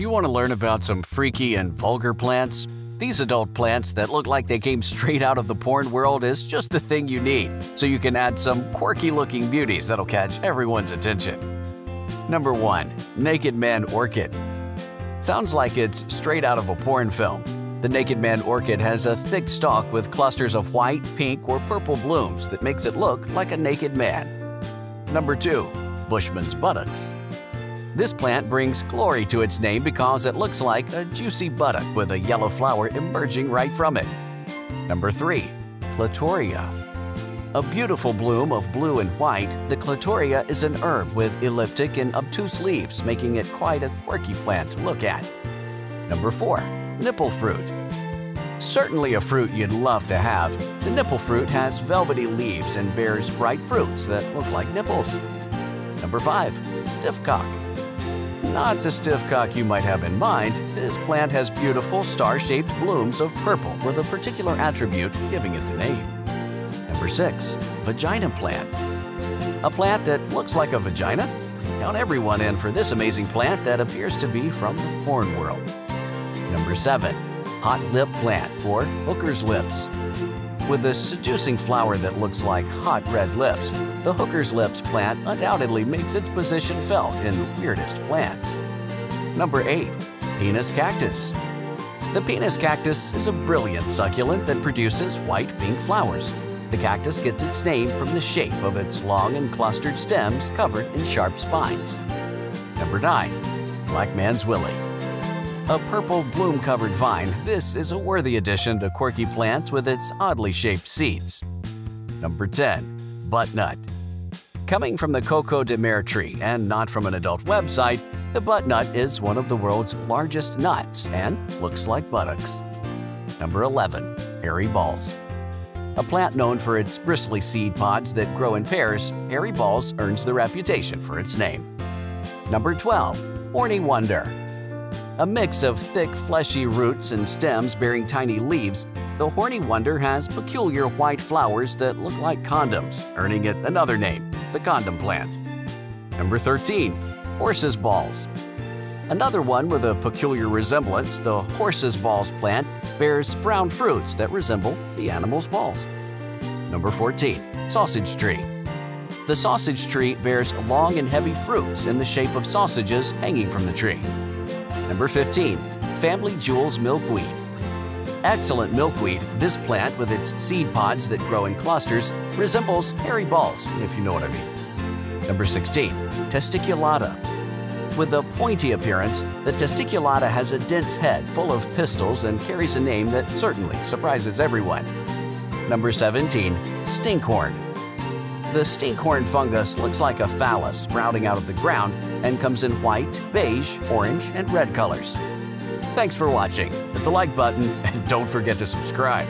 You want to learn about some freaky and vulgar plants? These adult plants that look like they came straight out of the porn world is just the thing you need, so you can add some quirky looking beauties that'll catch everyone's attention. Number 1. Naked Man Orchid Sounds like it's straight out of a porn film. The Naked Man Orchid has a thick stalk with clusters of white, pink, or purple blooms that makes it look like a naked man. Number 2. Bushman's Buttocks this plant brings glory to its name because it looks like a juicy buttock with a yellow flower emerging right from it. Number 3. Clitoria A beautiful bloom of blue and white, the clitoria is an herb with elliptic and obtuse leaves, making it quite a quirky plant to look at. Number 4. Nipple fruit Certainly a fruit you'd love to have, the nipple fruit has velvety leaves and bears bright fruits that look like nipples. Number 5. Stiffcock not the stiff cock you might have in mind, this plant has beautiful star-shaped blooms of purple with a particular attribute giving it the name. Number 6. Vagina Plant A plant that looks like a vagina? Count everyone in for this amazing plant that appears to be from the porn world. Number 7. Hot Lip Plant or Hooker's Lips with a seducing flower that looks like hot red lips, the hooker's lips plant undoubtedly makes its position felt in weirdest plants. Number 8. Penis Cactus The penis cactus is a brilliant succulent that produces white-pink flowers. The cactus gets its name from the shape of its long and clustered stems covered in sharp spines. Number 9. Black Man's Willie a purple bloom-covered vine, this is a worthy addition to quirky plants with its oddly shaped seeds. Number 10. Buttnut Coming from the Coco de Mer tree and not from an adult website, the buttnut is one of the world's largest nuts and looks like buttocks. Number 11. Hairy Balls A plant known for its bristly seed pods that grow in pairs, Hairy Balls earns the reputation for its name. Number 12. Horny Wonder a mix of thick, fleshy roots and stems bearing tiny leaves, the horny wonder has peculiar white flowers that look like condoms, earning it another name, the condom plant. Number 13. Horse's Balls Another one with a peculiar resemblance, the horse's balls plant bears brown fruits that resemble the animal's balls. Number 14. Sausage Tree The sausage tree bears long and heavy fruits in the shape of sausages hanging from the tree. Number 15. Family Jewels Milkweed Excellent milkweed, this plant with its seed pods that grow in clusters resembles hairy balls, if you know what I mean. Number 16. Testiculata With a pointy appearance, the testiculata has a dense head full of pistils and carries a name that certainly surprises everyone. Number 17. Stinkhorn the stinkhorn fungus looks like a phallus sprouting out of the ground and comes in white, beige, orange, and red colors. Thanks for watching. Hit the like button and don't forget to subscribe.